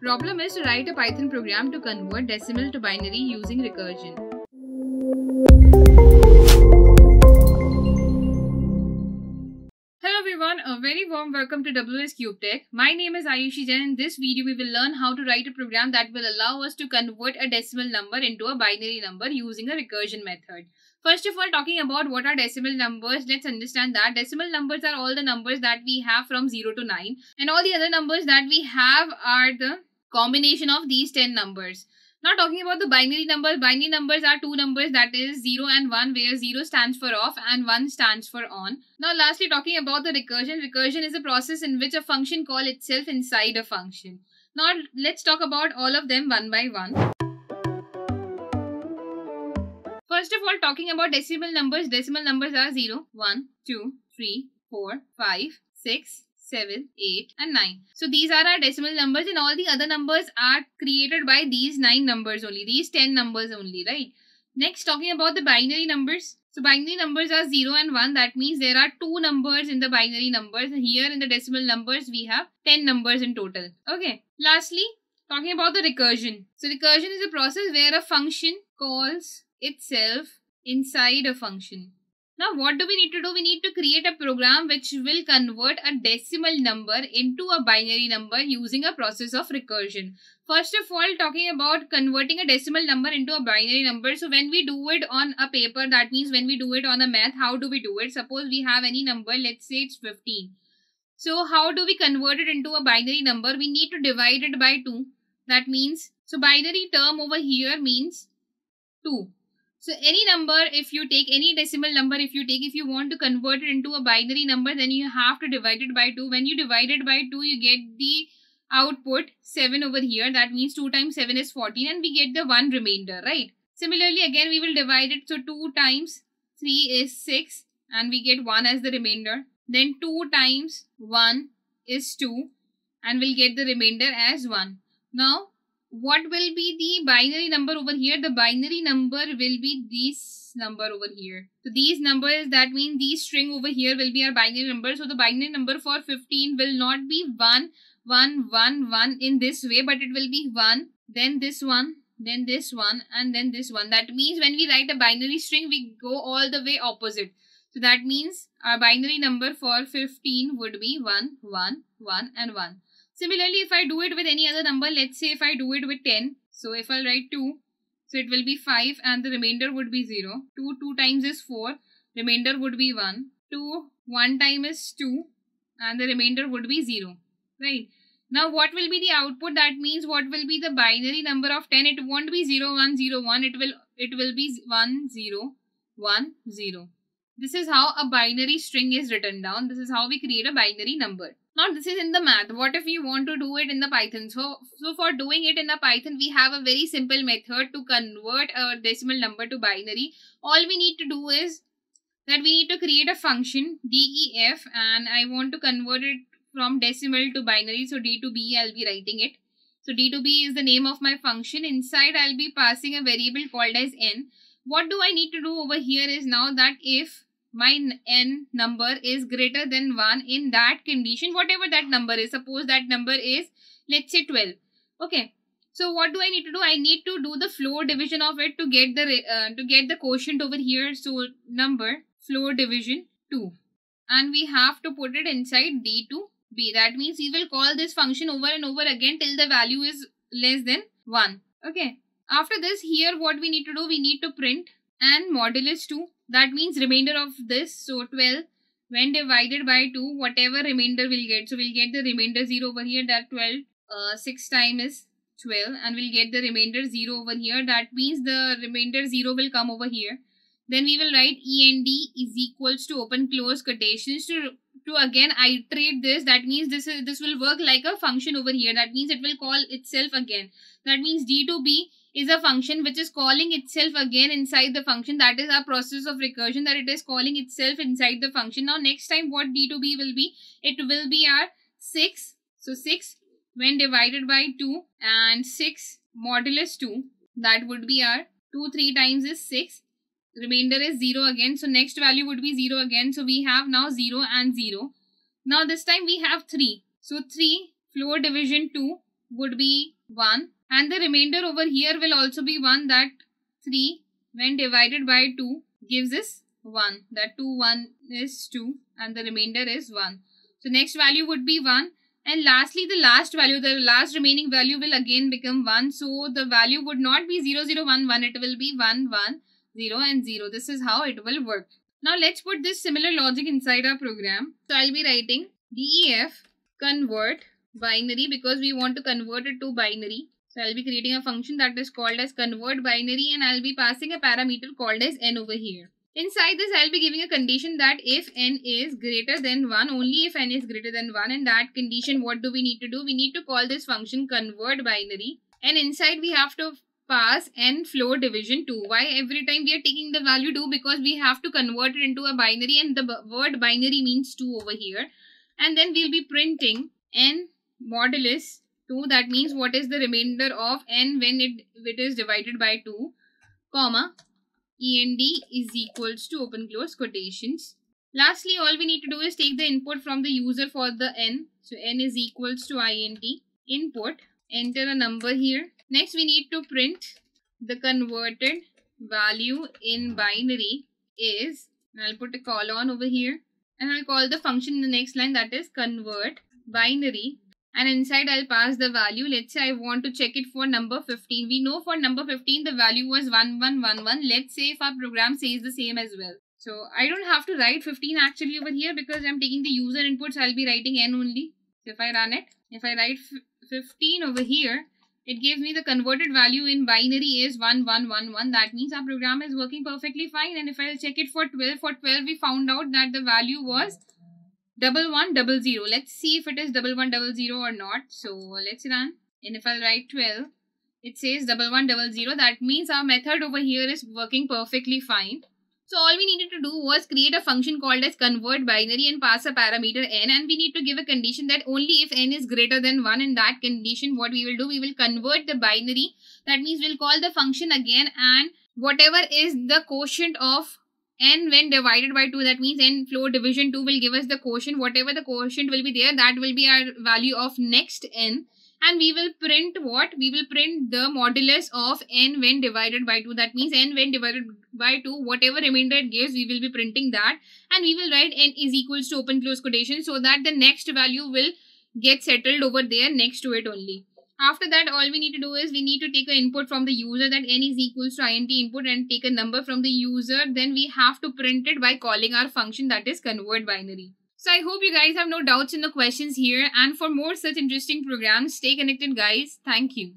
Problem is to write a Python program to convert decimal to binary using recursion. Hello everyone, a very warm welcome to WsCube Tech. My name is Ayushi Jain. In this video, we will learn how to write a program that will allow us to convert a decimal number into a binary number using a recursion method. First of all, talking about what are decimal numbers, let's understand that decimal numbers are all the numbers that we have from 0 to 9 and all the other numbers that we have are the combination of these 10 numbers. Now talking about the binary numbers, binary numbers are two numbers that is 0 and 1 where 0 stands for off and 1 stands for on. Now lastly talking about the recursion, recursion is a process in which a function call itself inside a function. Now let's talk about all of them one by one. First of all talking about decimal numbers, decimal numbers are 0, 1, 2, 3, 4, 5, 6, 7, 8 and 9. So these are our decimal numbers and all the other numbers are created by these 9 numbers only, these 10 numbers only, right? Next talking about the binary numbers. So binary numbers are 0 and 1 that means there are two numbers in the binary numbers. Here in the decimal numbers we have 10 numbers in total. Okay. Lastly talking about the recursion. So recursion is a process where a function calls itself inside a function. Now what do we need to do? We need to create a program which will convert a decimal number into a binary number using a process of recursion. First of all, talking about converting a decimal number into a binary number. So when we do it on a paper, that means when we do it on a math, how do we do it? Suppose we have any number, let's say it's 15. So how do we convert it into a binary number? We need to divide it by 2. That means, so binary term over here means 2. So any number, if you take any decimal number, if you take, if you want to convert it into a binary number, then you have to divide it by 2. When you divide it by 2, you get the output 7 over here. That means 2 times 7 is 14 and we get the 1 remainder, right? Similarly, again, we will divide it. So 2 times 3 is 6 and we get 1 as the remainder. Then 2 times 1 is 2 and we'll get the remainder as 1. Now, what will be the binary number over here? The binary number will be this number over here. So these numbers, that means these string over here will be our binary number. So the binary number for 15 will not be 1, 1, 1, 1 in this way, but it will be 1, then this one, then this one, and then this one. That means when we write a binary string, we go all the way opposite. So that means our binary number for 15 would be 1, 1, 1, and 1. Similarly, if I do it with any other number, let's say if I do it with 10. So if I'll write 2, so it will be 5 and the remainder would be 0. 2, 2 times is 4, remainder would be 1. 2, 1 time is 2 and the remainder would be 0. Right. Now what will be the output? That means what will be the binary number of 10? It won't be 0, 1, 0, 1. It will, it will be 1, 0, 1, 0. This is how a binary string is written down. This is how we create a binary number. Now this is in the math. What if you want to do it in the Python? So, so for doing it in the Python, we have a very simple method to convert a decimal number to binary. All we need to do is that we need to create a function def and I want to convert it from decimal to binary. So d to b I'll be writing it. So d to b is the name of my function. Inside I'll be passing a variable called as n. What do I need to do over here is now that if my n number is greater than 1 in that condition whatever that number is. Suppose that number is let's say 12 okay. So what do i need to do? I need to do the floor division of it to get the uh, to get the quotient over here. So number floor division 2 and we have to put it inside d to b. That means we will call this function over and over again till the value is less than 1 okay. After this here what we need to do? We need to print and modulus 2 that means remainder of this so 12 when divided by 2 whatever remainder we'll get. So we'll get the remainder 0 over here that 12 uh, 6 time is 12 and we'll get the remainder 0 over here. That means the remainder 0 will come over here. Then we will write end is equals to open close quotations to to again iterate this that means this is this will work like a function over here that means it will call itself again that means d to b is a function which is calling itself again inside the function. That is our process of recursion that it is calling itself inside the function. Now next time what d to b will be? It will be our 6. So 6 when divided by 2 and 6 modulus 2 that would be our 2 3 times is 6 remainder is 0 again. So next value would be 0 again. So we have now 0 and 0 now this time we have 3 so 3 floor division 2 would be 1 and the remainder over here will also be 1 that 3 when divided by 2 gives us 1 that 2 1 is 2 and the remainder is 1 so next value would be 1 and lastly the last value the last remaining value will again become 1 so the value would not be 0 0 1 1 it will be 1 1 0 and 0 this is how it will work now let's put this similar logic inside our program so i'll be writing def convert binary because we want to convert it to binary so I'll be creating a function that is called as convert binary and I'll be passing a parameter called as n over here. Inside this, I'll be giving a condition that if n is greater than 1, only if n is greater than 1, and that condition, what do we need to do? We need to call this function convert binary. And inside, we have to pass n floor division 2. Why every time we are taking the value 2? Because we have to convert it into a binary and the word binary means 2 over here. And then we'll be printing n modulus 2 that means what is the remainder of n when it, it is divided by 2 comma end is equals to open close quotations lastly all we need to do is take the input from the user for the n so n is equals to int input enter a number here next we need to print the converted value in binary is I'll put a colon over here and I'll call the function in the next line that is convert binary and inside I'll pass the value. Let's say I want to check it for number 15. We know for number 15 the value was 1111. Let's say if our program says the same as well. So I don't have to write 15 actually over here because I'm taking the user inputs. I'll be writing n only. So if I run it, if I write 15 over here, it gives me the converted value in binary is 1111. That means our program is working perfectly fine. And if I'll check it for 12, for 12 we found out that the value was double one double zero. Let's see if it is double one double zero or not. So let's run. And if i'll write 12 it says double one double zero. That means our method over here is working perfectly fine so all we needed to do was create a function called as convert binary and pass a parameter n and we need to give a condition that only if n is greater than 1 in that condition what we will do we will convert the binary. That means we'll call the function again and whatever is the quotient of n when divided by 2 that means n floor division 2 will give us the quotient. Whatever the quotient will be there that will be our value of next n and we will print what we will print the modulus of n when divided by 2 that means n when divided by 2 whatever remainder it gives we will be printing that and we will write end is equals to open close quotation so that the next value will get settled over there next to it only after that, all we need to do is we need to take an input from the user that n is equals to int input and take a number from the user. Then we have to print it by calling our function that is convert binary. So I hope you guys have no doubts in the questions here. And for more such interesting programs, stay connected guys. Thank you.